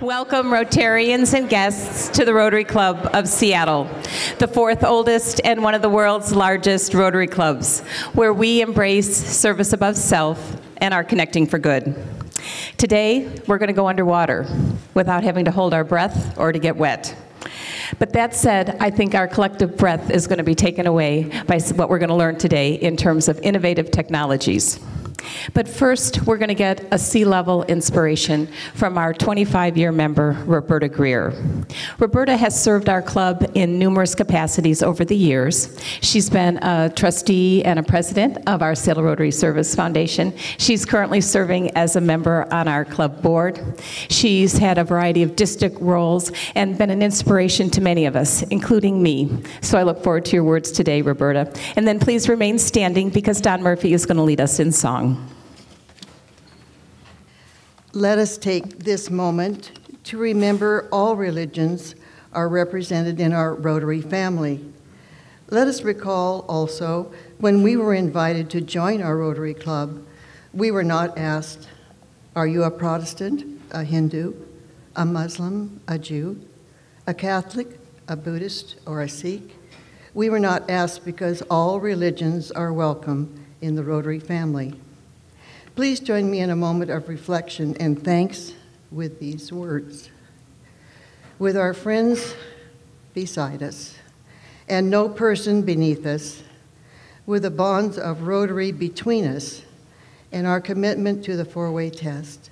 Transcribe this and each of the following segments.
Welcome, Rotarians and guests, to the Rotary Club of Seattle, the fourth oldest and one of the world's largest Rotary clubs, where we embrace service above self and are connecting for good. Today, we're going to go underwater without having to hold our breath or to get wet. But that said, I think our collective breath is going to be taken away by what we're going to learn today in terms of innovative technologies. But first, we're going to get a sea level inspiration from our 25 year member, Roberta Greer. Roberta has served our club in numerous capacities over the years. She's been a trustee and a president of our Seattle Rotary Service Foundation. She's currently serving as a member on our club board. She's had a variety of district roles and been an inspiration to many of us, including me. So I look forward to your words today, Roberta. And then please remain standing because Don Murphy is going to lead us in song. Let us take this moment to remember all religions are represented in our Rotary family. Let us recall also when we were invited to join our Rotary Club, we were not asked, Are you a Protestant, a Hindu, a Muslim, a Jew, a Catholic, a Buddhist, or a Sikh? We were not asked because all religions are welcome in the Rotary family. Please join me in a moment of reflection and thanks with these words. With our friends beside us and no person beneath us, with the bonds of Rotary between us and our commitment to the four way test,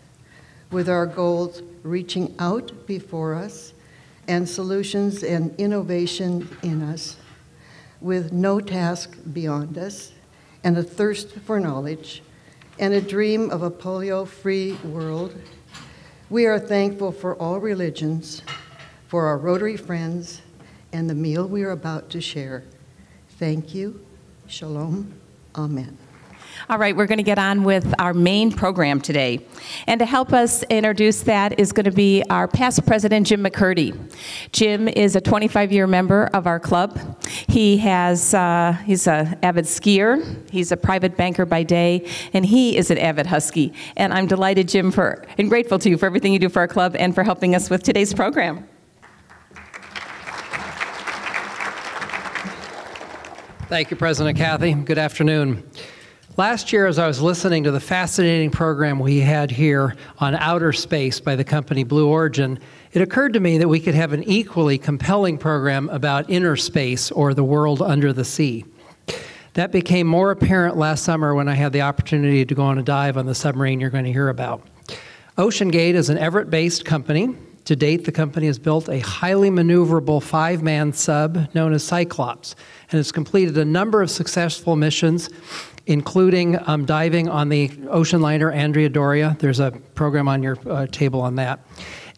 with our goals reaching out before us and solutions and innovation in us, with no task beyond us and a thirst for knowledge and a dream of a polio free world, we are thankful for all religions, for our Rotary friends, and the meal we are about to share. Thank you. Shalom. Amen. All right, we're going to get on with our main program today. And to help us introduce that is going to be our past president, Jim McCurdy. Jim is a 25-year member of our club. He has, uh, he's an avid skier, he's a private banker by day, and he is an avid Husky. And I'm delighted, Jim, for, and grateful to you for everything you do for our club and for helping us with today's program. Thank you, President Kathy. Good afternoon. Last year, as I was listening to the fascinating program we had here on outer space by the company Blue Origin, it occurred to me that we could have an equally compelling program about inner space or the world under the sea. That became more apparent last summer when I had the opportunity to go on a dive on the submarine you're going to hear about. OceanGate is an Everett based company. To date, the company has built a highly maneuverable five man sub known as Cyclops and has completed a number of successful missions including um, diving on the ocean liner Andrea Doria. There's a program on your uh, table on that.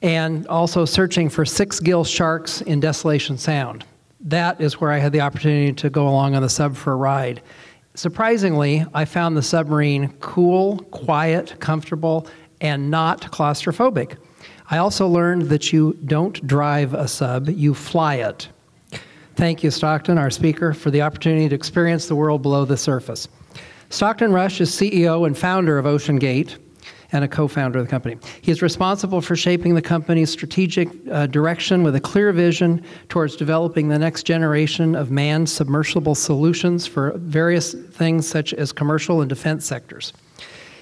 And also searching for six gill sharks in Desolation Sound. That is where I had the opportunity to go along on the sub for a ride. Surprisingly, I found the submarine cool, quiet, comfortable, and not claustrophobic. I also learned that you don't drive a sub, you fly it. Thank you, Stockton, our speaker, for the opportunity to experience the world below the surface. Stockton Rush is CEO and founder of OceanGate and a co founder of the company. He is responsible for shaping the company's strategic uh, direction with a clear vision towards developing the next generation of manned submersible solutions for various things such as commercial and defense sectors.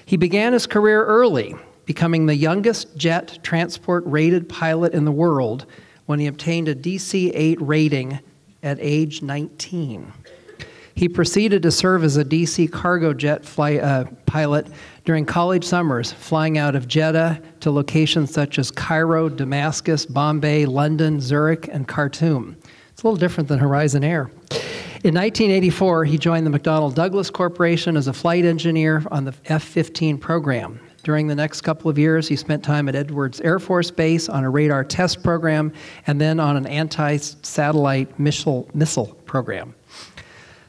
He began his career early, becoming the youngest jet transport rated pilot in the world when he obtained a DC 8 rating at age 19. He proceeded to serve as a DC cargo jet flight, uh, pilot during college summers, flying out of Jeddah to locations such as Cairo, Damascus, Bombay, London, Zurich, and Khartoum. It's a little different than Horizon Air. In 1984, he joined the McDonnell Douglas Corporation as a flight engineer on the F 15 program. During the next couple of years, he spent time at Edwards Air Force Base on a radar test program and then on an anti satellite missile, missile program.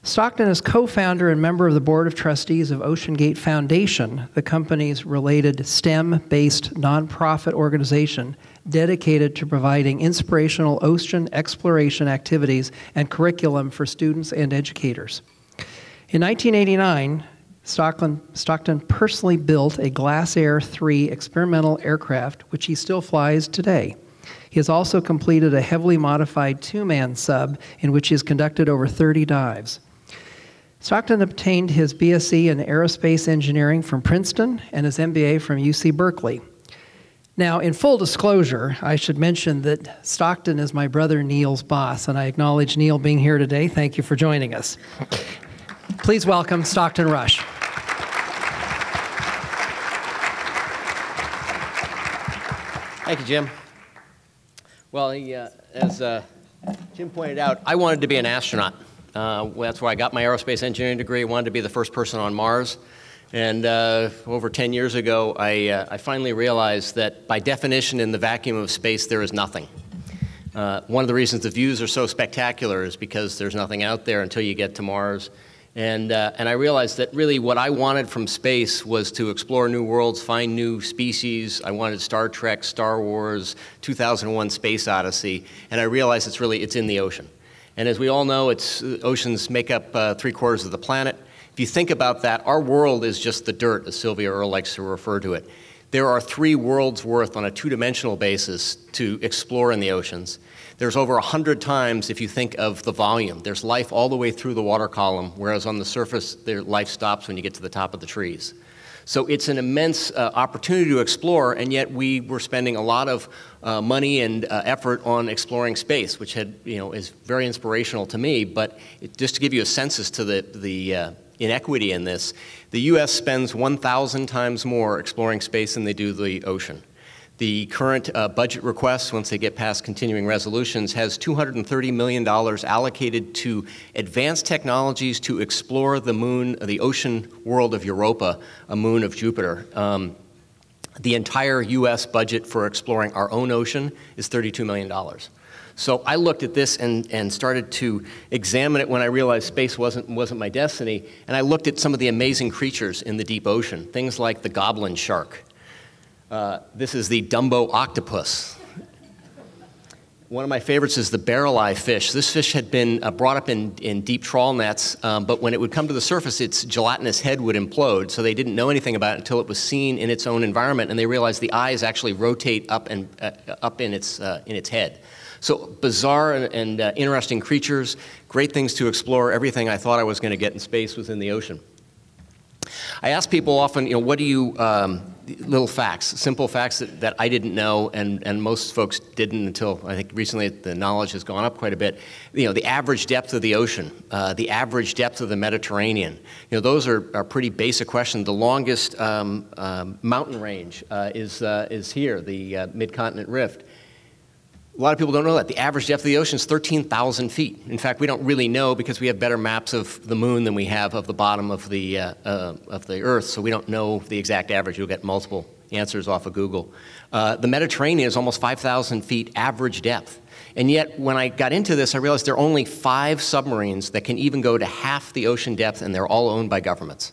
Stockton is co founder and member of the board of trustees of OceanGate Foundation, the company's related STEM based nonprofit organization dedicated to providing inspirational ocean exploration activities and curriculum for students and educators. In 1989, Stockton, Stockton personally built a Glasair 3 experimental aircraft, which he still flies today. He has also completed a heavily modified two man sub in which he has conducted over 30 dives. Stockton obtained his BSc in aerospace engineering from Princeton and his MBA from UC Berkeley. Now, in full disclosure, I should mention that Stockton is my brother Neil's boss, and I acknowledge Neil being here today. Thank you for joining us. Please welcome Stockton Rush. Thank you, Jim. Well, he, uh, as uh, Jim pointed out, I wanted to be an astronaut. Uh, that's where I got my aerospace engineering degree. I wanted to be the first person on Mars. And uh, over 10 years ago, I, uh, I, finally realized that by definition, in the vacuum of space, there is nothing. Uh, one of the reasons the views are so spectacular is because there's nothing out there until you get to Mars. And, uh, and I realized that really what I wanted from space was to explore new worlds, find new species. I wanted Star Trek, Star Wars, 2001 Space Odyssey. And I realized it's really, it's in the ocean. And as we all know, it's, oceans make up uh, three quarters of the planet. If you think about that, our world is just the dirt, as Sylvia Earle likes to refer to it. There are three worlds worth on a two dimensional basis to explore in the oceans. There's over 100 times if you think of the volume. There's life all the way through the water column, whereas on the surface, their life stops when you get to the top of the trees. So it's an immense uh, opportunity to explore, and yet we were spending a lot of uh, money and uh, effort on exploring space, which had, you know, is very inspirational to me. But it, just to give you a census to the, the uh, inequity in this. The U.S. spends 1,000 times more exploring space than they do the ocean. The current uh, budget request, once they get past continuing resolutions, has $230 million allocated to advanced technologies to explore the moon, the ocean world of Europa, a moon of Jupiter. Um, the entire U.S. budget for exploring our own ocean is $32 million. So I looked at this and, and started to examine it when I realized space wasn't, wasn't my destiny. And I looked at some of the amazing creatures in the deep ocean, things like the goblin shark. Uh, this is the Dumbo octopus. One of my favorites is the barrel eye fish. This fish had been uh, brought up in, in deep trawl nets, um, but when it would come to the surface, its gelatinous head would implode. So they didn't know anything about it until it was seen in its own environment, and they realized the eyes actually rotate up and uh, up in its uh, in its head. So bizarre and, and uh, interesting creatures, great things to explore. Everything I thought I was going to get in space was in the ocean. I ask people often, you know, what do you, um, little facts, simple facts that, that I didn't know and, and most folks didn't until I think recently the knowledge has gone up quite a bit. You know, the average depth of the ocean, uh, the average depth of the Mediterranean. You know, those are, are pretty basic questions. The longest um, um, mountain range uh, is, uh, is here, the uh, Mid-Continent Rift. A lot of people don't know that. The average depth of the ocean is 13,000 feet. In fact, we don't really know because we have better maps of the moon than we have of the bottom of the, uh, uh, of the Earth, so we don't know the exact average. You'll get multiple answers off of Google. Uh, the Mediterranean is almost 5,000 feet average depth. And yet, when I got into this, I realized there are only five submarines that can even go to half the ocean depth, and they're all owned by governments.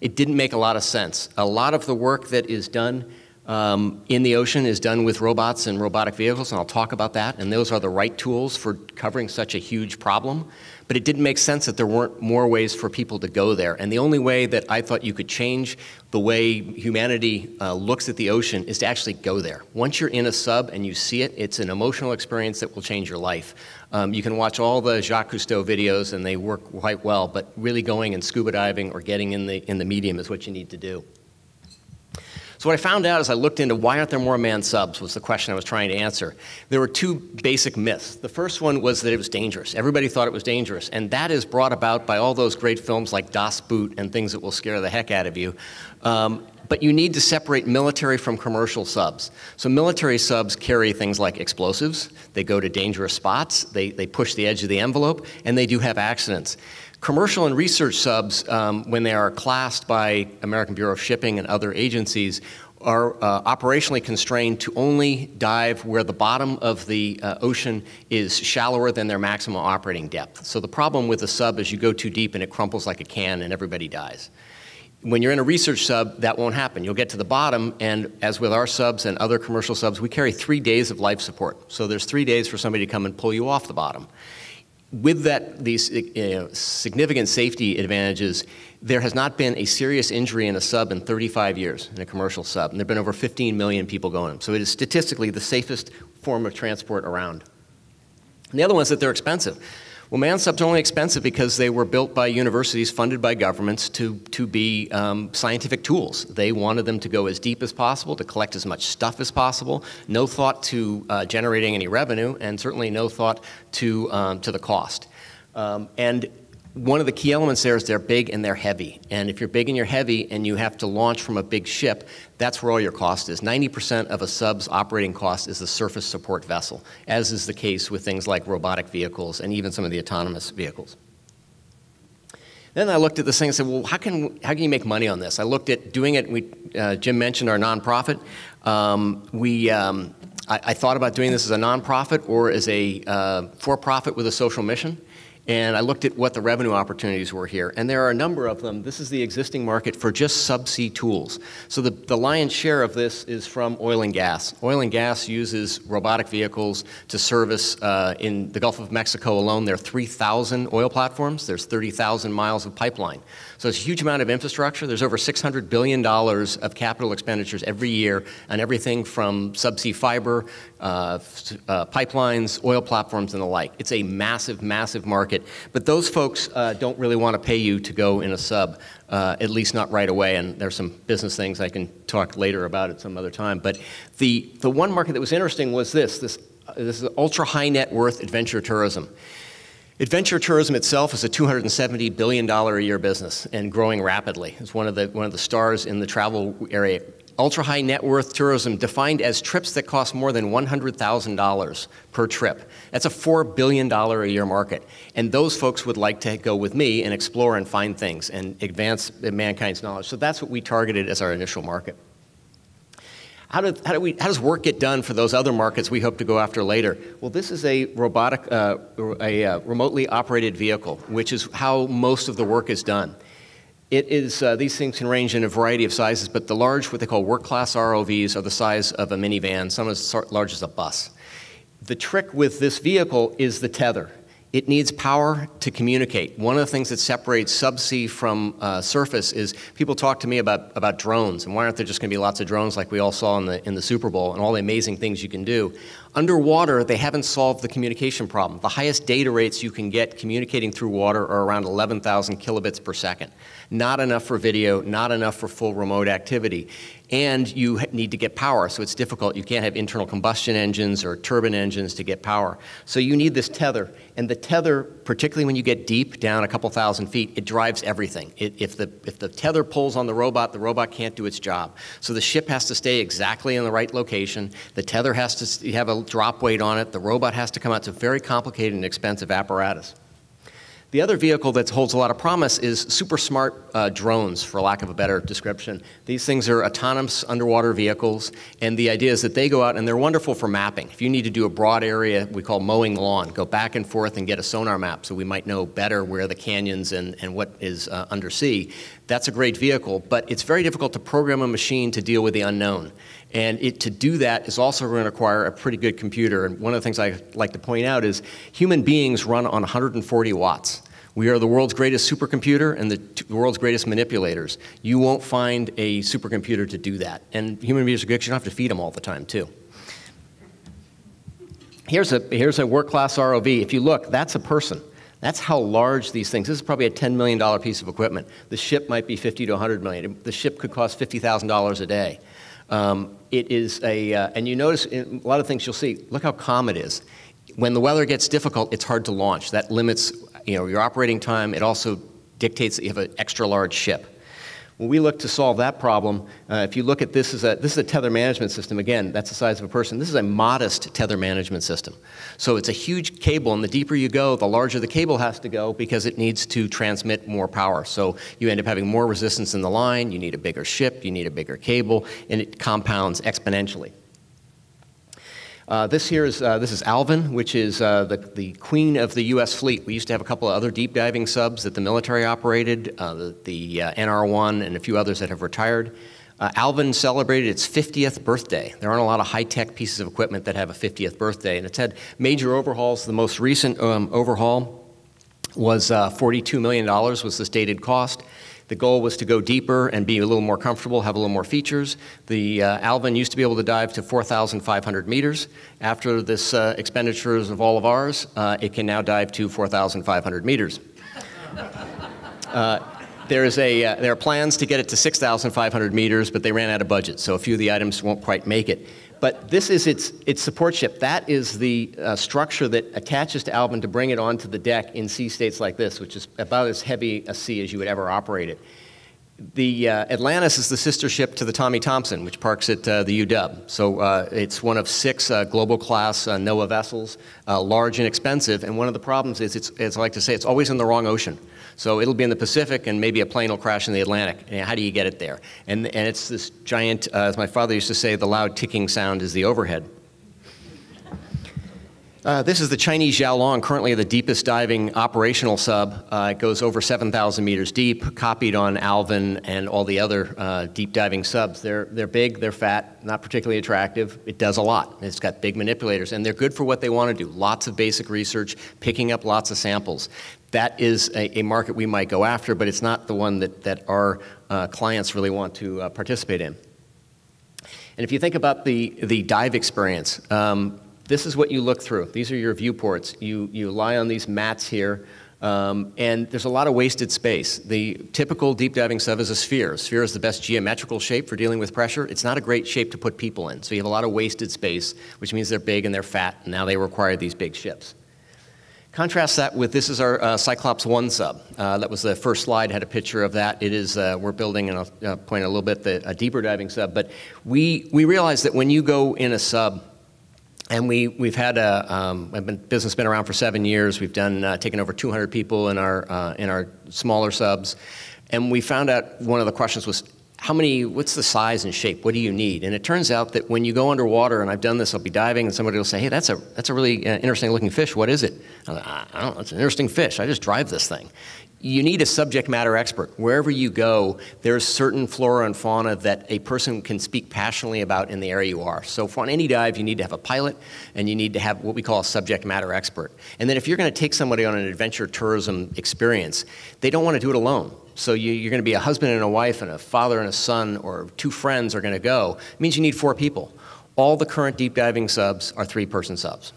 It didn't make a lot of sense. A lot of the work that is done um, in the ocean is done with robots and robotic vehicles, and I'll talk about that. And those are the right tools for covering such a huge problem. But it didn't make sense that there weren't more ways for people to go there. And the only way that I thought you could change the way humanity uh, looks at the ocean is to actually go there. Once you're in a sub and you see it, it's an emotional experience that will change your life. Um, you can watch all the Jacques Cousteau videos, and they work quite well. But really going and scuba diving or getting in the in the medium is what you need to do. What I found out as I looked into why aren't there more manned subs was the question I was trying to answer. There were two basic myths. The first one was that it was dangerous. Everybody thought it was dangerous, and that is brought about by all those great films like Das Boot and things that will scare the heck out of you. Um, but you need to separate military from commercial subs. So military subs carry things like explosives, they go to dangerous spots, they, they push the edge of the envelope, and they do have accidents. Commercial and research subs, um, when they are classed by American Bureau of Shipping and other agencies, are uh, operationally constrained to only dive where the bottom of the uh, ocean is shallower than their maximum operating depth. So the problem with a sub is you go too deep and it crumples like a can and everybody dies. When you're in a research sub, that won't happen. You'll get to the bottom, and as with our subs and other commercial subs, we carry three days of life support. So there's three days for somebody to come and pull you off the bottom with that, these uh, significant safety advantages, there has not been a serious injury in a sub in 35 years, in a commercial sub. And there have been over 15 million people going. So it is statistically the safest form of transport around. And the other one is that they're expensive. Well, man subs are only expensive because they were built by universities funded by governments to, to be um, scientific tools. They wanted them to go as deep as possible, to collect as much stuff as possible, no thought to uh, generating any revenue, and certainly no thought to, um, to the cost. Um, and one of the key elements there is they're big and they're heavy. And if you're big and you're heavy and you have to launch from a big ship, that's where all your cost is. 90% of a sub's operating cost is the surface support vessel, as is the case with things like robotic vehicles and even some of the autonomous vehicles. Then I looked at this thing and said, well, how can, how can you make money on this? I looked at doing it. We, uh, Jim mentioned our nonprofit. Um, we, um, I, I, thought about doing this as a nonprofit or as a uh, for profit with a social mission and I looked at what the revenue opportunities were here. And there are a number of them. This is the existing market for just subsea tools. So the, the lion's share of this is from oil and gas. Oil and gas uses robotic vehicles to service, uh, in the Gulf of Mexico alone, there are 3,000 oil platforms. There's 30,000 miles of pipeline. So it's a huge amount of infrastructure. There's over $600 billion of capital expenditures every year on everything from subsea fiber, uh, uh, pipelines, oil platforms, and the like. It's a massive, massive market. But those folks uh, don't really want to pay you to go in a sub, uh, at least not right away. And there's some business things I can talk later about at some other time. But the, the one market that was interesting was this, this, uh, this is ultra high net worth adventure tourism. Adventure tourism itself is a $270 billion a year business and growing rapidly. It's one of the, one of the stars in the travel area. Ultra high net worth tourism defined as trips that cost more than $100,000 per trip. That's a $4 billion a year market. And those folks would like to go with me and explore and find things and advance mankind's knowledge. So that's what we targeted as our initial market. How, do, how, do we, how does work get done for those other markets we hope to go after later? Well, this is a robotic, uh, a uh, remotely operated vehicle, which is how most of the work is done. It is, uh, these things can range in a variety of sizes, but the large, what they call work class ROVs, are the size of a minivan, some as large as a bus. The trick with this vehicle is the tether. It needs power to communicate. One of the things that separates subsea from uh, surface is people talk to me about, about drones and why aren't there just going to be lots of drones like we all saw in the, in the Super Bowl and all the amazing things you can do. Underwater, they haven't solved the communication problem. The highest data rates you can get communicating through water are around 11,000 kilobits per second. Not enough for video, not enough for full remote activity and you need to get power, so it's difficult. You can't have internal combustion engines or turbine engines to get power. So you need this tether, and the tether, particularly when you get deep down a couple thousand feet, it drives everything. It, if, the, if the tether pulls on the robot, the robot can't do its job. So the ship has to stay exactly in the right location. The tether has to have a drop weight on it. The robot has to come out. It's a very complicated and expensive apparatus. The other vehicle that holds a lot of promise is super smart uh, drones, for lack of a better description. These things are autonomous underwater vehicles, and the idea is that they go out and they're wonderful for mapping. If you need to do a broad area we call mowing lawn, go back and forth and get a sonar map so we might know better where the canyons and, and what is uh, undersea. That's a great vehicle, but it's very difficult to program a machine to deal with the unknown. And it, to do that is also going to require a pretty good computer. And one of the things I like to point out is human beings run on 140 watts. We are the world's greatest supercomputer and the, world's greatest manipulators. You won't find a supercomputer to do that. And human beings are good you don't have to feed them all the time, too. Here's a, here's a work class ROV. If you look, that's a person. That's how large these things. This is probably a $10 million piece of equipment. The ship might be 50 to 100 million. The ship could cost $50,000 a day. Um, it is a, uh, and you notice a lot of things you'll see, look how calm it is. When the weather gets difficult, it's hard to launch. That limits you know, your operating time. It also dictates that you have an extra large ship. When we look to solve that problem, uh, if you look at this as a, this is a tether management system, again, that's the size of a person. This is a modest tether management system. So it's a huge cable, and the deeper you go, the larger the cable has to go because it needs to transmit more power. So you end up having more resistance in the line, you need a bigger ship, you need a bigger cable, and it compounds exponentially. Uh, this here is uh, this is Alvin, which is uh, the, the queen of the U.S. fleet. We used to have a couple of other deep diving subs that the military operated, uh, the, the uh, NR-1 and a few others that have retired. Uh, Alvin celebrated its 50th birthday. There aren't a lot of high-tech pieces of equipment that have a 50th birthday, and it's had major overhauls. The most recent um, overhaul was uh, $42 million was the stated cost. The goal was to go deeper and be a little more comfortable, have a little more features. The uh, Alvin used to be able to dive to 4,500 meters. After this uh, expenditures of all of ours, uh, it can now dive to 4,500 meters. Uh, there, is a, uh, there are plans to get it to 6,500 meters, but they ran out of budget, so a few of the items won't quite make it. But this is its, its support ship. That is the uh, structure that attaches to Alvin to bring it onto the deck in sea states like this, which is about as heavy a sea as you would ever operate it. The uh, Atlantis is the sister ship to the Tommy Thompson, which parks at uh, the UW. So uh, it's one of six uh, global class uh, NOAA vessels, uh, large and expensive. And one of the problems is, it's, as I like to say, it's always in the wrong ocean. So it'll be in the Pacific, and maybe a plane will crash in the Atlantic. And how do you get it there? And, and it's this giant, uh, as my father used to say, the loud ticking sound is the overhead. Uh, this is the Chinese Jiaolong, currently the deepest diving operational sub. Uh, it goes over 7,000 meters deep, copied on Alvin and all the other uh, deep diving subs. They're, they're big, they're fat, not particularly attractive. It does a lot. It's got big manipulators, and they're good for what they want to do. Lots of basic research, picking up lots of samples. That is a, a market we might go after, but it's not the one that, that our uh, clients really want to uh, participate in. And if you think about the, the dive experience, um, this is what you look through. These are your viewports. You, you lie on these mats here, um, and there's a lot of wasted space. The typical deep diving sub is a sphere. A sphere is the best geometrical shape for dealing with pressure. It's not a great shape to put people in, so you have a lot of wasted space, which means they're big and they're fat, and now they require these big ships. Contrast that with this is our uh, Cyclops 1 sub. Uh, that was the first slide, had a picture of that. It is, uh, we're building, and I'll point a little bit, the, a deeper diving sub. But we, we realize that when you go in a sub, and we, we've had a um, been, business been around for seven years. We've done uh, taken over 200 people in our uh, in our smaller subs, and we found out one of the questions was how many what's the size and shape? What do you need? And it turns out that when you go underwater and i've done this i'll be diving and somebody will say hey that's a that's a really uh, interesting looking fish. What is it? I don't know. It's an interesting fish. I just drive this thing you need a subject matter expert. Wherever you go, there's certain flora and fauna that a person can speak passionately about in the area you are. So for on any dive, you need to have a pilot and you need to have what we call a subject matter expert. And then if you're going to take somebody on an adventure tourism experience, they don't want to do it alone. So you, are going to be a husband and a wife and a father and a son or two friends are going to go. It means you need four people. All the current deep diving subs are three-person subs.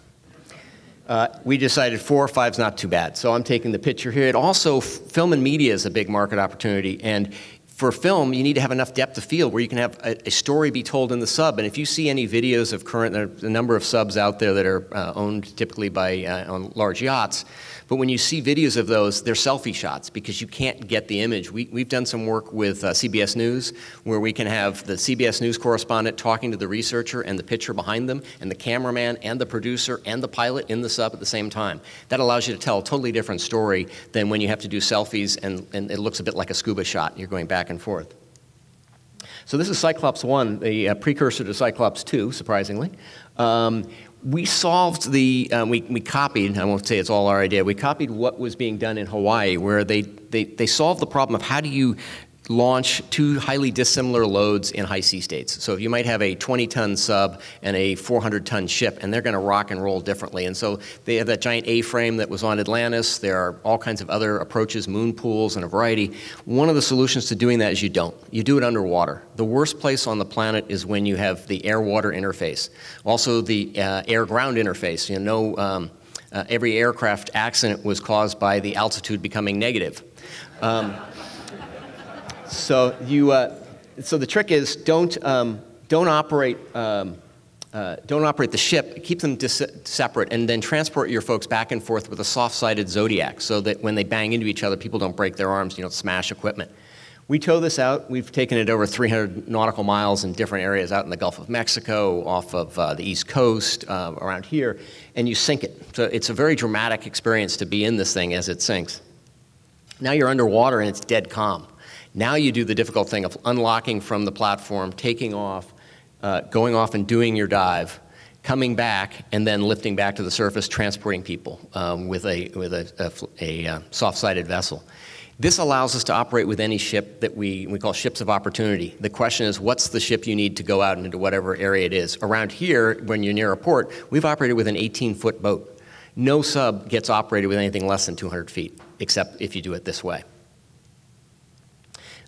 Uh, we decided four or five is not too bad. So I'm taking the picture here. It also, film and media is a big market opportunity. And for film, you need to have enough depth of field where you can have a, a, story be told in the sub. And if you see any videos of current, there's a number of subs out there that are uh, owned typically by uh, on large yachts. But when you see videos of those, they're selfie shots because you can't get the image. We, we've done some work with uh, CBS News where we can have the CBS News correspondent talking to the researcher and the picture behind them, and the cameraman and the producer and the pilot in the sub at the same time. That allows you to tell a totally different story than when you have to do selfies and, and it looks a bit like a scuba shot. You're going back and forth. So this is Cyclops 1, the uh, precursor to Cyclops 2, surprisingly. Um, we solved the, um, we, we copied, I won't say it's all our idea, we copied what was being done in Hawaii, where they, they, they solved the problem of how do you launch two highly dissimilar loads in high sea states. So if you might have a 20 ton sub and a 400 ton ship, and they're going to rock and roll differently. And so they have that giant A frame that was on Atlantis. There are all kinds of other approaches, moon pools, and a variety. One of the solutions to doing that is you don't. You do it underwater. The worst place on the planet is when you have the air water interface, also the uh, air ground interface. You know, um, uh, every aircraft accident was caused by the altitude becoming negative. Um, so you, uh, so the trick is don't, um, don't operate, um, uh, don't operate the ship. Keep them separate, and then transport your folks back and forth with a soft-sided Zodiac, so that when they bang into each other, people don't break their arms, you don't smash equipment. We tow this out. We've taken it over 300 nautical miles in different areas out in the Gulf of Mexico, off of uh, the East Coast, uh, around here, and you sink it. So it's a very dramatic experience to be in this thing as it sinks. Now you're underwater and it's dead calm. Now you do the difficult thing of unlocking from the platform, taking off, uh, going off and doing your dive, coming back, and then lifting back to the surface, transporting people um, with a, with a, a, a uh, soft-sided vessel. This allows us to operate with any ship that we, we call ships of opportunity. The question is, what's the ship you need to go out into whatever area it is? Around here, when you're near a port, we've operated with an 18-foot boat. No sub gets operated with anything less than 200 feet, except if you do it this way.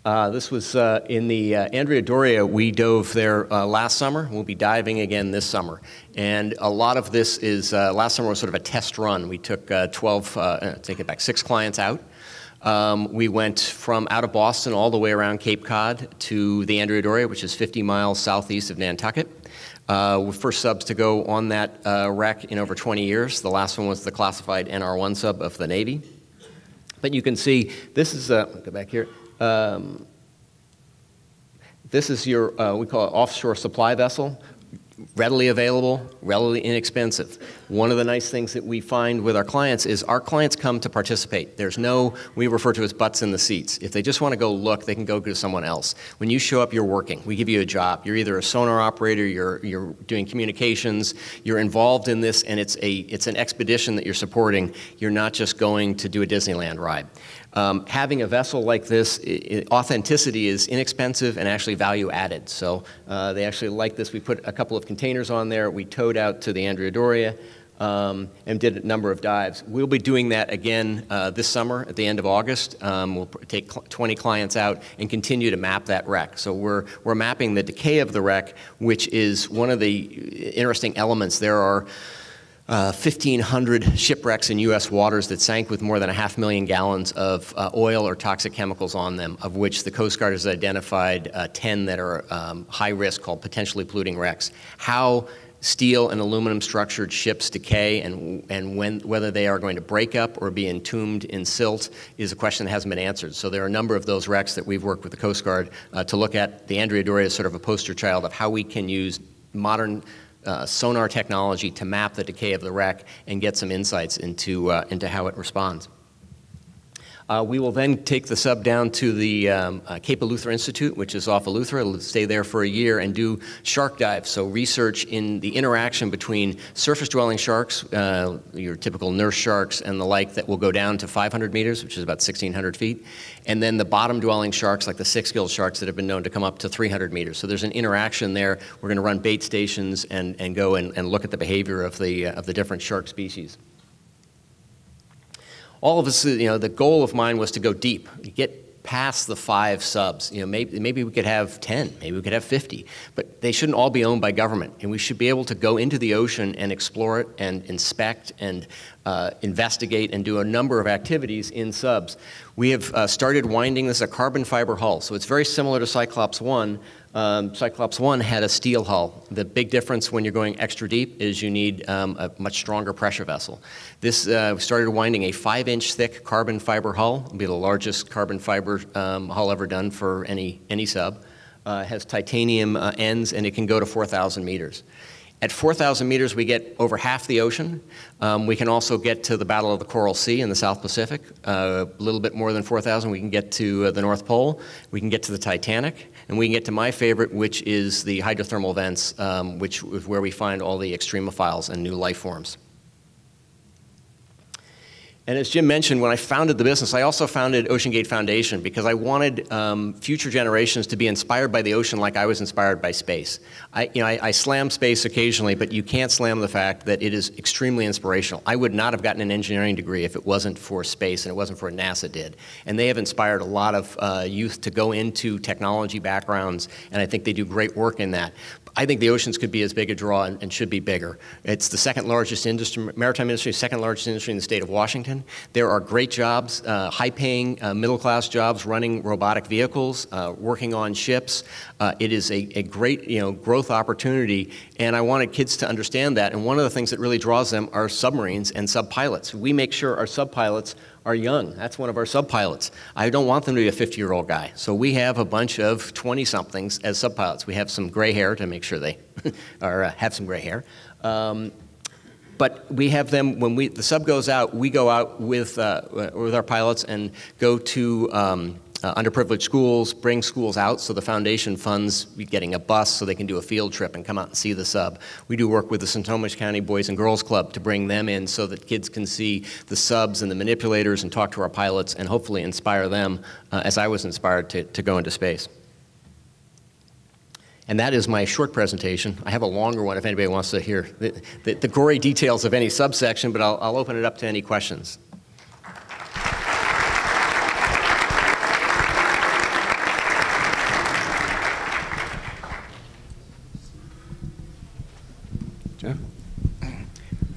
Uh, this was uh, in the uh, Andrea Doria. We dove there uh, last summer. We'll be diving again this summer. And a lot of this is, uh, last summer was sort of a test run. We took uh, 12, take it back, six clients out. Um, we went from out of Boston all the way around Cape Cod to the Andrea Doria, which is 50 miles southeast of Nantucket. Uh, first subs to go on that uh, wreck in over 20 years. The last one was the classified NR1 sub of the Navy. But you can see this is, uh, go back here. Um, this is your, uh, we call it offshore supply vessel readily available, readily inexpensive. One of the nice things that we find with our clients is our clients come to participate. There's no, we refer to as butts in the seats. If they just want to go look, they can go to someone else. When you show up, you're working. We give you a job. You're either a sonar operator, you're, you're doing communications, you're involved in this, and it's, a, it's an expedition that you're supporting. You're not just going to do a Disneyland ride. Um, having a vessel like this, it, authenticity is inexpensive and actually value added. So uh, they actually like this. We put a couple of containers on there. We towed out to the Andrea Doria um, and did a number of dives. We'll be doing that again uh, this summer at the end of August. Um, we'll take 20 clients out and continue to map that wreck. So we're, we're mapping the decay of the wreck, which is one of the interesting elements. There are uh, 1,500 shipwrecks in U.S. waters that sank with more than a half million gallons of uh, oil or toxic chemicals on them, of which the Coast Guard has identified uh, 10 that are um, high risk, called potentially polluting wrecks. How steel and aluminum structured ships decay and, and when, whether they are going to break up or be entombed in silt is a question that hasn't been answered. So there are a number of those wrecks that we've worked with the Coast Guard uh, to look at. The Andrea Doria is sort of a poster child of how we can use modern uh, sonar technology to map the decay of the wreck and get some insights into, uh, into how it responds. Uh, we will then take the sub down to the um, uh, Cape Eleuthera Institute, which is off Eleuthera. It'll stay there for a year and do shark dives, so research in the interaction between surface-dwelling sharks, uh, your typical nurse sharks and the like, that will go down to 500 meters, which is about 1,600 feet, and then the bottom-dwelling sharks, like the six-gilled sharks, that have been known to come up to 300 meters. So there's an interaction there. We're going to run bait stations and, and go and, and look at the behavior of the, uh, of the different shark species all of us, you know, the goal of mine was to go deep, get past the five subs. You know, maybe, maybe we could have 10, maybe we could have 50, but they shouldn't all be owned by government. And we should be able to go into the ocean and explore it and inspect and uh, investigate and do a number of activities in subs. We have uh, started winding this a carbon fiber hull, so it's very similar to Cyclops 1, um, Cyclops 1 had a steel hull. The big difference when you're going extra deep is you need um, a much stronger pressure vessel. This uh, started winding a 5 inch thick carbon fiber hull. It'll be the largest carbon fiber um, hull ever done for any, any sub. Uh, has titanium uh, ends and it can go to 4,000 meters. At 4,000 meters, we get over half the ocean. Um, we can also get to the Battle of the Coral Sea in the South Pacific. Uh, a little bit more than 4,000, we can get to uh, the North Pole. We can get to the Titanic. And we can get to my favorite, which is the hydrothermal vents, um, which is where we find all the extremophiles and new life forms. And as Jim mentioned, when I founded the business, I also founded OceanGate Foundation because I wanted um, future generations to be inspired by the ocean like I was inspired by space. I, you know, I, I, slam space occasionally, but you can't slam the fact that it is extremely inspirational. I would not have gotten an engineering degree if it wasn't for space and it wasn't for what NASA did. And they have inspired a lot of uh, youth to go into technology backgrounds, and I think they do great work in that. I think the oceans could be as big a draw and, and, should be bigger. It's the second largest industry, maritime industry, second largest industry in the state of Washington. There are great jobs, uh, high-paying, uh, middle-class jobs, running robotic vehicles, uh, working on ships. Uh, it is a, a, great, you know, growth opportunity, and I wanted kids to understand that. And one of the things that really draws them are submarines and sub-pilots. We make sure our sub-pilots are young. That's one of our sub-pilots. I don't want them to be a 50-year-old guy. So we have a bunch of 20-somethings as sub-pilots. We have some gray hair to make sure they are, uh, have some gray hair. Um, but we have them when we the sub goes out. We go out with uh, with our pilots and go to um, uh, underprivileged schools, bring schools out, so the foundation funds getting a bus so they can do a field trip and come out and see the sub. We do work with the Snohomish County Boys and Girls Club to bring them in so that kids can see the subs and the manipulators and talk to our pilots and hopefully inspire them, uh, as I was inspired to, to go into space. And that is my short presentation. I have a longer one if anybody wants to hear the, the, the gory details of any subsection, but I'll, I'll open it up to any questions.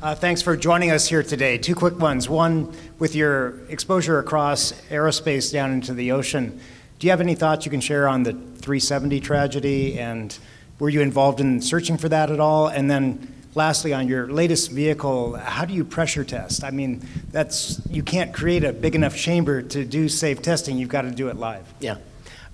Uh, thanks for joining us here today. Two quick ones. One, with your exposure across aerospace down into the ocean, do you have any thoughts you can share on the 370 tragedy and were you involved in searching for that at all? And then lastly, on your latest vehicle, how do you pressure test? I mean, that's you can't create a big enough chamber to do safe testing. You've got to do it live. Yeah.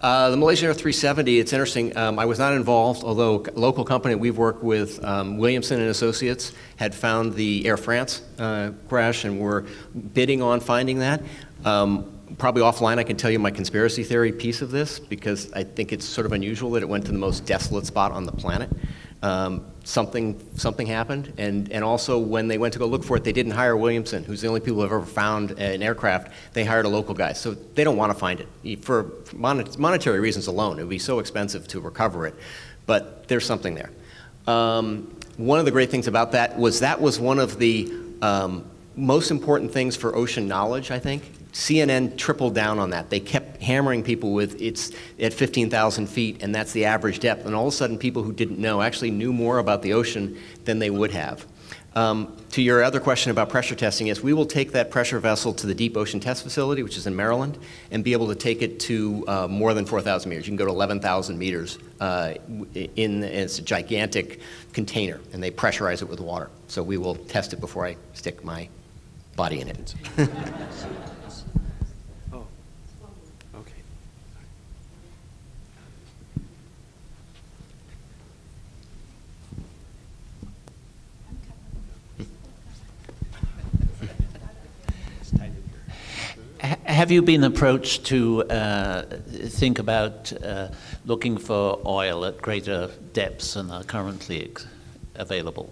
Uh, the Malaysia Air 370, it's interesting. Um, I was not involved, although local company we've worked with, um, Williamson and Associates, had found the Air France uh, crash and were bidding on finding that. Um, probably offline, I can tell you my conspiracy theory piece of this because I think it's sort of unusual that it went to the most desolate spot on the planet. Um, something something happened, and and also when they went to go look for it, they didn't hire Williamson, who's the only people who have ever found an aircraft. They hired a local guy, so they don't want to find it for monetary reasons alone. It would be so expensive to recover it, but there's something there. Um, one of the great things about that was that was one of the um, most important things for ocean knowledge, I think, CNN tripled down on that. They kept hammering people with it's at 15,000 feet and that's the average depth. And all of a sudden, people who didn't know actually knew more about the ocean than they would have. Um, to your other question about pressure testing, yes, we will take that pressure vessel to the Deep Ocean Test Facility, which is in Maryland, and be able to take it to uh, more than 4,000 meters. You can go to 11,000 meters uh, in it's a gigantic container, and they pressurize it with water. So we will test it before I stick my body in it. have you been approached to uh, think about uh, looking for oil at greater depths than are currently available?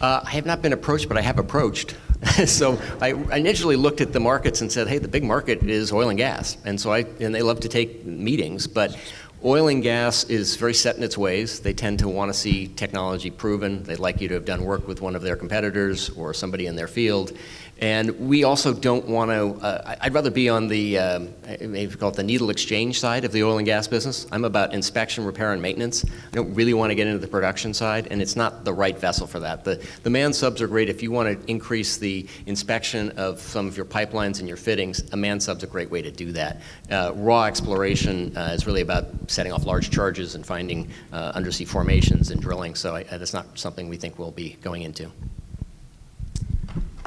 Uh, I have not been approached, but I have approached. so I initially looked at the markets and said, "Hey, the big market is oil and gas," and so I and they love to take meetings, but Oil and gas is very set in its ways. They tend to want to see technology proven. They'd like you to have done work with one of their competitors or somebody in their field. And we also don't want to, uh, I'd rather be on the, um, maybe call it the needle exchange side of the oil and gas business. I'm about inspection, repair, and maintenance. I don't really want to get into the production side, and it's not the right vessel for that. The, the manned subs are great if you want to increase the inspection of some of your pipelines and your fittings. A manned sub's a great way to do that. Uh, raw exploration uh, is really about setting off large charges and finding uh, undersea formations and drilling, so I, that's not something we think we'll be going into.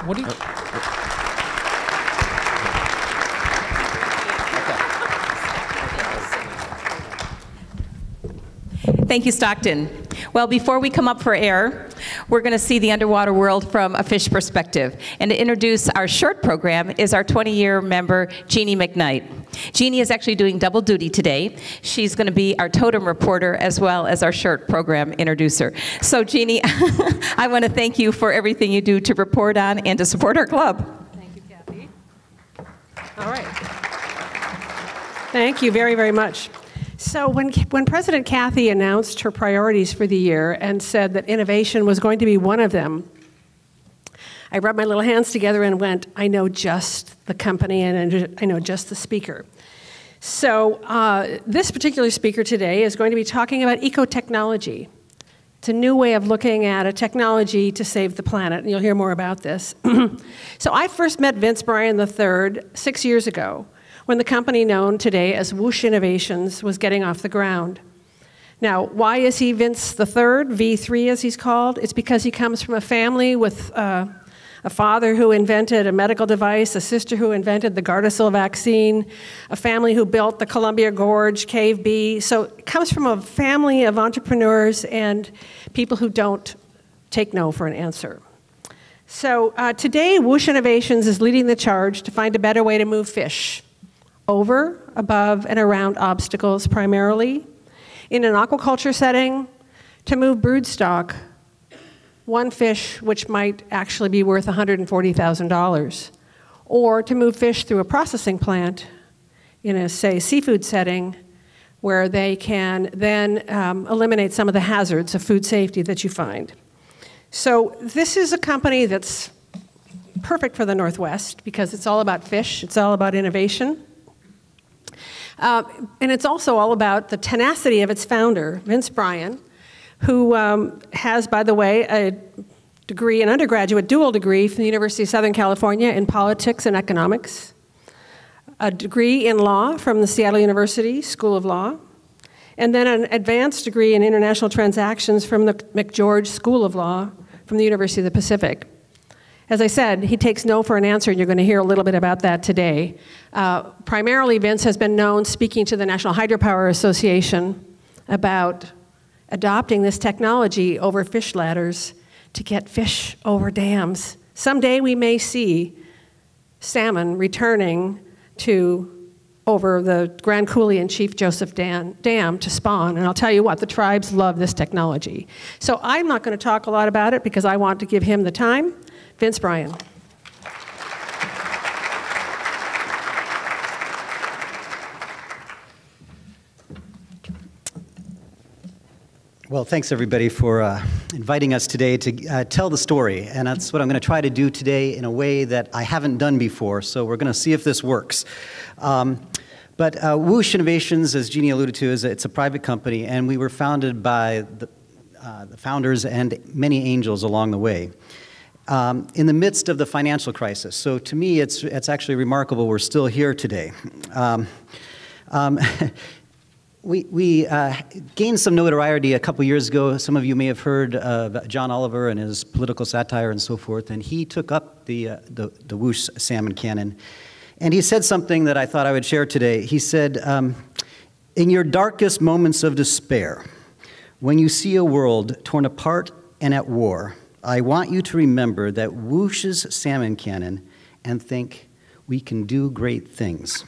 What do you? Uh, uh, Thank you, Stockton. Well, before we come up for air, we're going to see the underwater world from a fish perspective. And to introduce our short program is our 20-year member, Jeannie McKnight. Jeannie is actually doing double duty today. She's going to be our totem reporter as well as our short program introducer. So, Jeannie, I want to thank you for everything you do to report on and to support our club. Thank you, Kathy. All right. Thank you very, very much. So when, when President Kathy announced her priorities for the year and said that innovation was going to be one of them, I rubbed my little hands together and went, I know just the company and I know just the speaker. So uh, this particular speaker today is going to be talking about eco-technology. It's a new way of looking at a technology to save the planet, and you'll hear more about this. so I first met Vince Bryan III six years ago when the company known today as Whoosh Innovations was getting off the ground. Now, why is he Vince the Third, V3 as he's called? It's because he comes from a family with uh, a father who invented a medical device, a sister who invented the Gardasil vaccine, a family who built the Columbia Gorge, Cave B. So it comes from a family of entrepreneurs and people who don't take no for an answer. So uh, today, Whoosh Innovations is leading the charge to find a better way to move fish over, above, and around obstacles primarily. In an aquaculture setting, to move broodstock, one fish which might actually be worth $140,000, or to move fish through a processing plant in a, say, seafood setting, where they can then um, eliminate some of the hazards of food safety that you find. So, this is a company that's perfect for the Northwest because it's all about fish, it's all about innovation. Uh, and it's also all about the tenacity of its founder, Vince Bryan, who um, has, by the way, a degree, an undergraduate dual degree from the University of Southern California in politics and economics, a degree in law from the Seattle University School of Law, and then an advanced degree in international transactions from the McGeorge School of Law from the University of the Pacific. As I said, he takes no for an answer, and you're going to hear a little bit about that today. Uh, primarily, Vince has been known speaking to the National Hydropower Association about adopting this technology over fish ladders to get fish over dams. Someday we may see salmon returning to over the Grand Coulee and Chief Joseph Dam, Dam to spawn. And I'll tell you what, the tribes love this technology. So I'm not going to talk a lot about it because I want to give him the time. Vince Bryan. Well, thanks everybody for uh, inviting us today to uh, tell the story. And that's what I'm going to try to do today in a way that I haven't done before. So we're going to see if this works. Um, but uh, Whooshh Innovations, as Jeannie alluded to, is a, it's a private company, and we were founded by the, uh, the founders and many angels along the way. Um, in the midst of the financial crisis. So to me, it's, it's actually remarkable we're still here today. Um, um, We, we uh, gained some notoriety a couple years ago. Some of you may have heard of John Oliver and his political satire and so forth, and he took up the, uh, the, the whoosh salmon cannon. And he said something that I thought I would share today. He said, um, In your darkest moments of despair, when you see a world torn apart and at war, I want you to remember that whoosh's salmon cannon and think, we can do great things.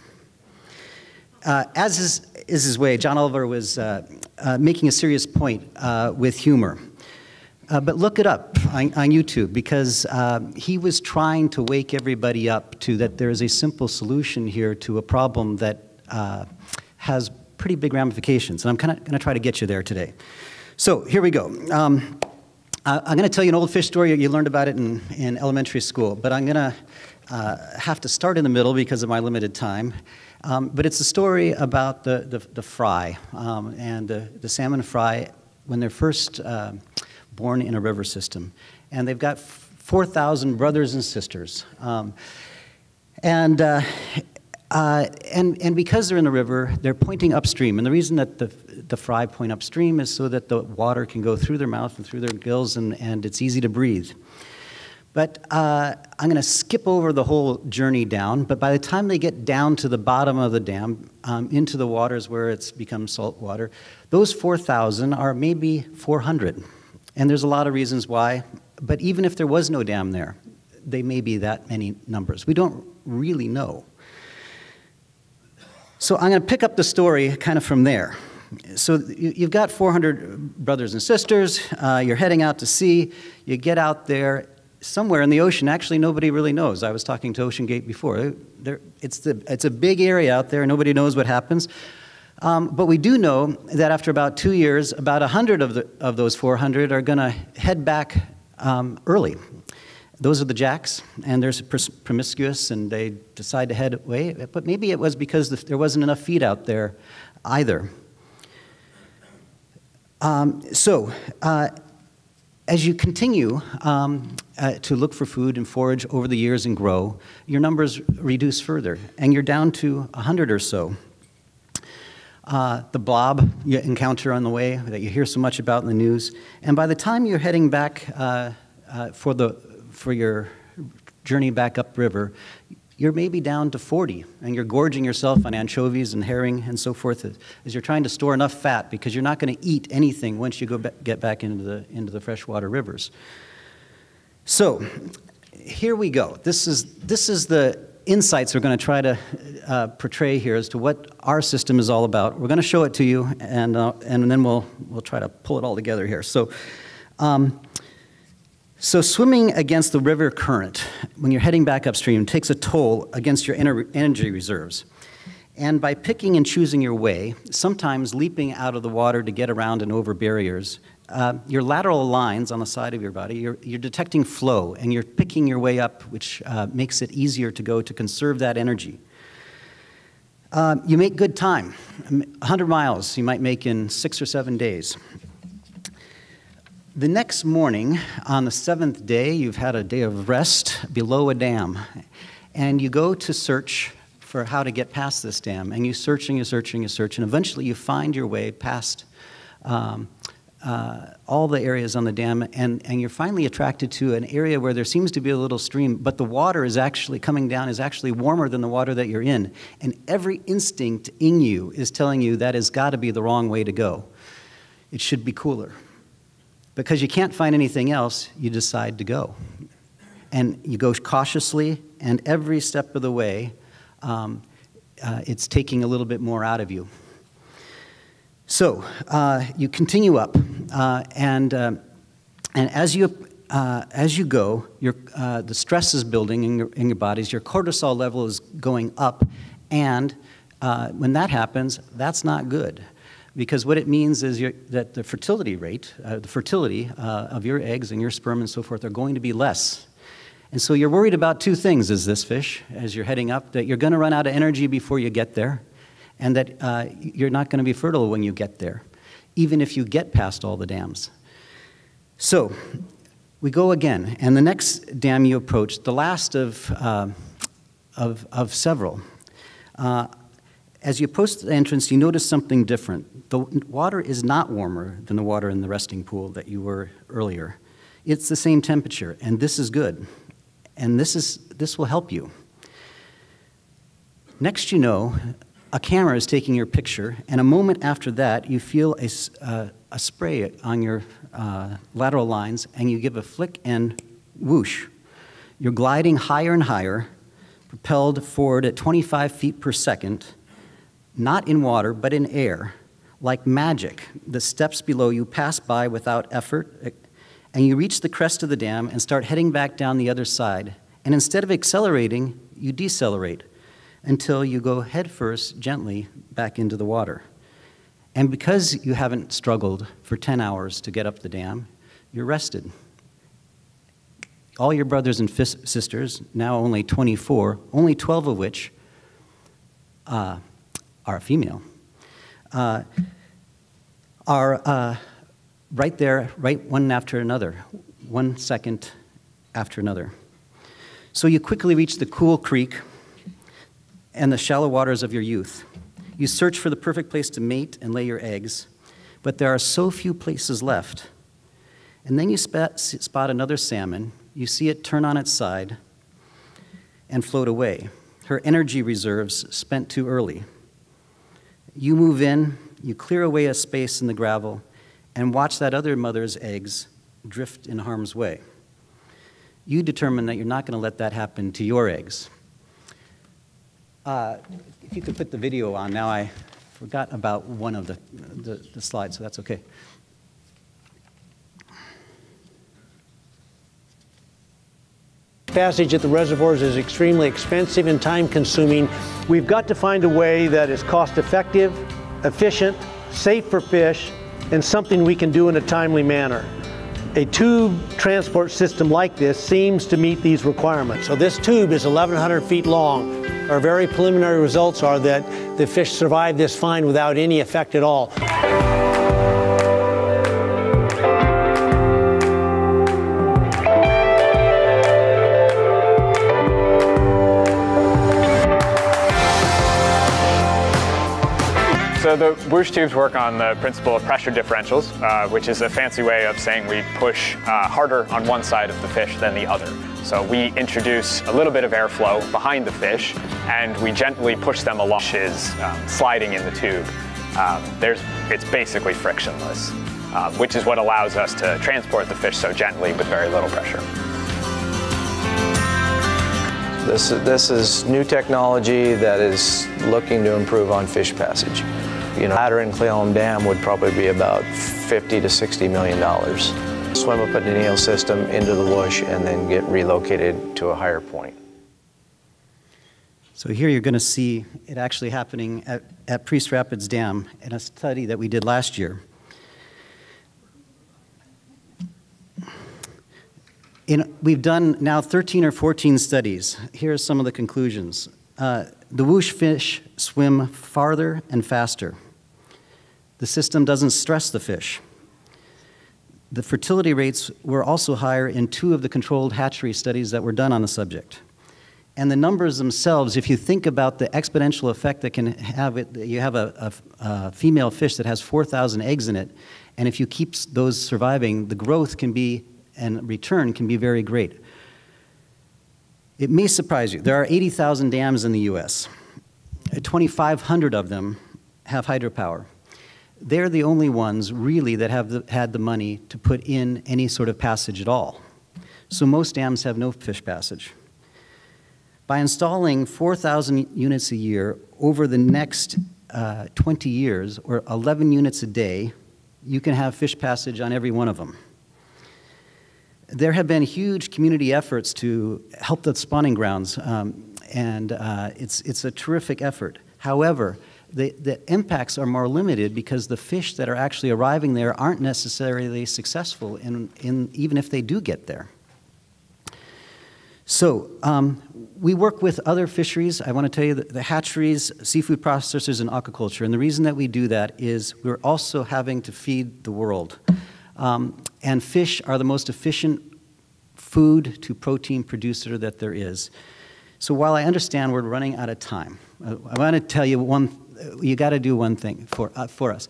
Uh, as is is his way. John Oliver was uh, uh, making a serious point uh, with humor. Uh, but look it up on, on YouTube because uh, he was trying to wake everybody up to that there is a simple solution here to a problem that has pretty big ramifications. And I'm kind of going to try to get you there today. So here we go. Um, I'm going to tell you an old fish story. You learned about it in, in elementary school, but I'm going to have to start in the middle because of my limited time. Um, but it's a story about the, the, the fry um, and the, the salmon fry when they're first uh, born in a river system. And they've got 4,000 brothers and sisters. Um, and, uh, uh, and, and because they're in the river, they're pointing upstream. And the reason that the, the fry point upstream is so that the water can go through their mouth and through their gills and, and it's easy to breathe. But uh, I'm going to skip over the whole journey down. But by the time they get down to the bottom of the dam, um, into the waters where it's become salt water, those 4,000 are maybe 400. And there's a lot of reasons why. But even if there was no dam there, they may be that many numbers. We don't really know. So I'm going to pick up the story kind of from there. So you've got 400 brothers and sisters. Uh, you're heading out to sea. You get out there, somewhere in the ocean, actually nobody really knows. I was talking to OceanGate before. There, it's, the, it's a big area out there, nobody knows what happens. Um, but we do know that after about two years, about 100 of, the, of those 400 are going to head back um, early. Those are the jacks, and they're promiscuous, and they decide to head away. But maybe it was because there wasn't enough feed out there either. Um, so, uh, as you continue um, uh, to look for food and forage over the years and grow, your numbers reduce further, and you're down to 100 or so. Uh, the blob you encounter on the way that you hear so much about in the news, and by the time you're heading back uh, uh for, the, for your journey back upriver, you're maybe down to 40 and you're gorging yourself on anchovies and herring and so forth as you're trying to store enough fat because you're not going to eat anything once you go get back into the, into the freshwater rivers. So here we go. This is, this is the insights we're going to try to uh, portray here as to what our system is all about. We're going to show it to you, and, uh, and then we'll, we'll try to pull it all together here. So, um, so swimming against the river current when you're heading back upstream takes a toll against your energy reserves. And by picking and choosing your way, sometimes leaping out of the water to get around and over barriers, uh, your lateral lines on the side of your body, you're, you're detecting flow and you're picking your way up, which uh, makes it easier to go to conserve that energy. Uh, you make good time. 100 miles you might make in six or seven days. The next morning, on the seventh day, you've had a day of rest below a dam, and you go to search for how to get past this dam. And you search and you search and you search, and eventually you find your way past um, uh, all the areas on the dam, and, and you're finally attracted to an area where there seems to be a little stream, but the water is actually coming down, is actually warmer than the water that you're in. And every instinct in you is telling you that has got to be the wrong way to go. It should be cooler. Because you can't find anything else, you decide to go. And you go cautiously, and every step of the way, um, uh, it's taking a little bit more out of you. So uh, you continue up, uh, and, uh, and as, you, uh, as you go, your, uh, the stress is building in your, in your bodies, your cortisol level is going up, and when that happens, that's not good. Because what it means is that the fertility rate, the fertility of your eggs and your sperm and so forth are going to be less. And so you're worried about two things as this fish, as you're heading up, that you're going to run out of energy before you get there and that uh, you're not going to be fertile when you get there, even if you get past all the dams. So we go again, and the next dam you approach, the last of, uh, of, of several. As you approach the entrance, you notice something different. The water is not warmer than the water in the resting pool that you were earlier. It's the same temperature, and this is good. And this, is, this will help you. Next, you know, a camera is taking your picture, and a moment after that, you feel a, uh, a spray on your uh, lateral lines, and you give a flick and whoosh. You're gliding higher and higher, propelled forward at 25 feet per second, not in water, but in air. Like magic, the steps below you pass by without effort, and you reach the crest of the dam and start heading back down the other side. And instead of accelerating, you decelerate until you go headfirst gently back into the water. And because you haven't struggled for 10 hours to get up the dam, you're rested. All your brothers and sisters, now only 24, only 12 of which uh, are female, uh, are uh, right there, right one after another, one second after another. So you quickly reach the cool creek and the shallow waters of your youth. You search for the perfect place to mate and lay your eggs, but there are so few places left. And then you spot another salmon. You see it turn on its side and float away, her energy reserves spent too early. You move in, you clear away a space in the gravel, and watch that other mother's eggs drift in harm's way. You determine that you're not going to let that happen to your eggs. Uh, if you could put the video on now, I forgot about one of the, the, the slides, so that's okay. Passage at the reservoirs is extremely expensive and time consuming. We've got to find a way that is cost effective, efficient, safe for fish, and something we can do in a timely manner. A tube transport system like this seems to meet these requirements. So this tube is 1,100 feet long. Our very preliminary results are that the fish survived this find without any effect at all. So the Whooshh tubes work on the principle of pressure differentials, uh, which is a fancy way of saying we push uh, harder on one side of the fish than the other. So we introduce a little bit of airflow behind the fish and we gently push them along, is um, sliding in the tube. Um, there's, it's basically frictionless, uh, which is what allows us to transport the fish so gently with very little pressure. This, this is new technology that is looking to improve on fish passage. You know, ladder in Cle Dam would probably be about 50 to 60 million dollars. Swim up a denial system into the wash and then get relocated to a higher point. So here you're going to see it actually happening at, at Priest Rapids Dam in a study that we did last year. In, we've done now 13 or 14 studies. Here are some of the conclusions. Uh, the whoosh fish swim farther and faster. The system doesn't stress the fish. The fertility rates were also higher in two of the controlled hatchery studies that were done on the subject. And the numbers themselves, if you think about the exponential effect that can have it, you have a, a, a female fish that has 4,000 eggs in it, and if you keep those surviving, the growth can be and return can be very great. It may surprise you. There are 80,000 dams in the US. 2,500 of them have hydropower. They're the only ones really that have the, had the money to put in any sort of passage at all. So most dams have no fish passage. By installing 4,000 units a year over the next uh, 20 years, or 11 units a day, you can have fish passage on every one of them. There have been huge community efforts to help the spawning grounds, um, and uh, it's, it's a terrific effort. However, the, the impacts are more limited because the fish that are actually arriving there aren't necessarily successful in, in even if they do get there. So um, we work with other fisheries. I want to tell you the hatcheries, seafood processors, and aquaculture. And the reason that we do that is we're also having to feed the world. Um, and fish are the most efficient food to protein producer that there is. So while I understand we're running out of time, I want to tell you one, you got to do one thing for, uh, for us.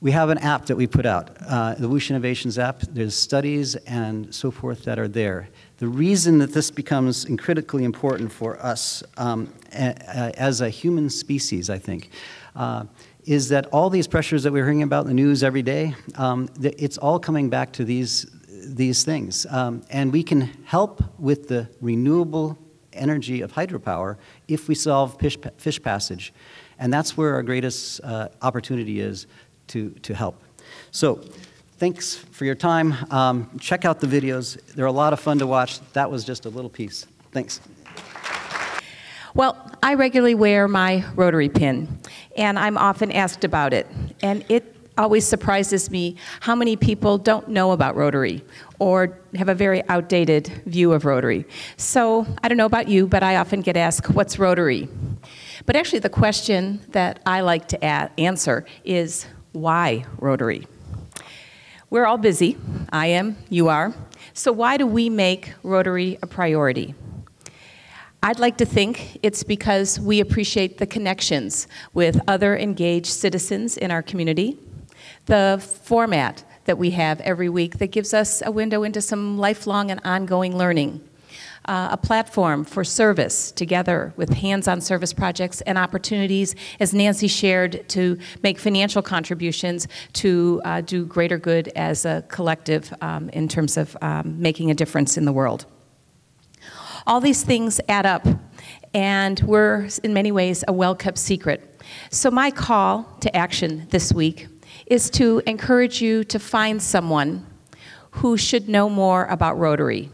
We have an app that we put out, uh, the Whooshh Innovations app. There's studies and so forth that are there. The reason that this becomes critically important for us um, a, a, as a human species, I think, uh, is that all these pressures that we're hearing about in the news every day, um, it's all coming back to these, these things. Um, and we can help with the renewable energy of hydropower if we solve fish, fish passage. And that's where our greatest uh, opportunity is to, to help. So thanks for your time. Um, check out the videos. They're a lot of fun to watch. That was just a little piece. Thanks. Well, I regularly wear my rotary pin, and I'm often asked about it. And it always surprises me how many people don't know about Rotary or have a very outdated view of Rotary. So I don't know about you, but I often get asked, what's Rotary? But actually the question that I like to answer is, why Rotary? We're all busy. I am, you are. So why do we make Rotary a priority? I'd like to think it's because we appreciate the connections with other engaged citizens in our community, the format that we have every week that gives us a window into some lifelong and ongoing learning, uh, a platform for service together with hands-on service projects and opportunities, as Nancy shared, to make financial contributions to uh, do greater good as a collective um, in terms of um, making a difference in the world. All these things add up, and we're, in many ways, a well kept secret. So, my call to action this week is to encourage you to find someone who should know more about Rotary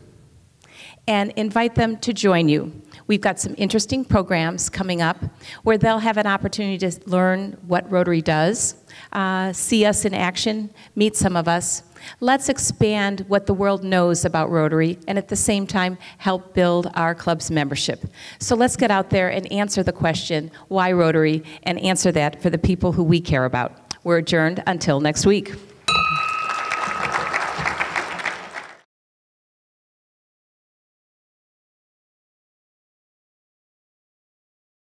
and invite them to join you. We've got some interesting programs coming up where they'll have an opportunity to learn what Rotary does, uh, see us in action, meet some of us, Let's expand what the world knows about Rotary and at the same time help build our club's membership. So let's get out there and answer the question, why Rotary, and answer that for the people who we care about. We're adjourned until next week.